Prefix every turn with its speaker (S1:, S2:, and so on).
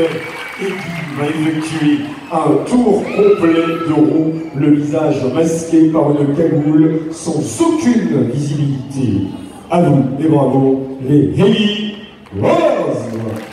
S1: Et suivant, va effectuer un tour complet de roue, le visage masqué par une cagoule sans aucune visibilité. À vous et bravo les Heavy Rose